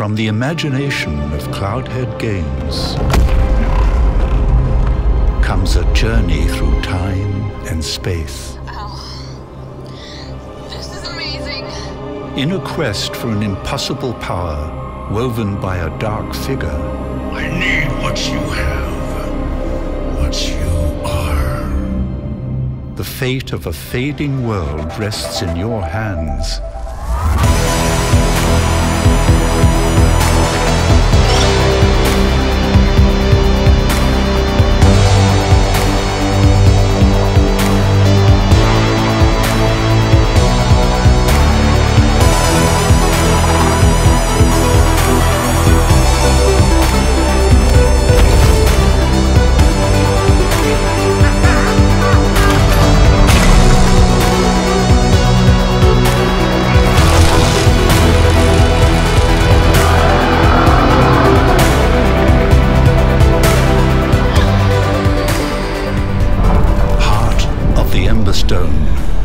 From the imagination of Cloudhead Games comes a journey through time and space. Oh, this is amazing. In a quest for an impossible power woven by a dark figure, I need what you have, what you are. the fate of a fading world rests in your hands. the stone.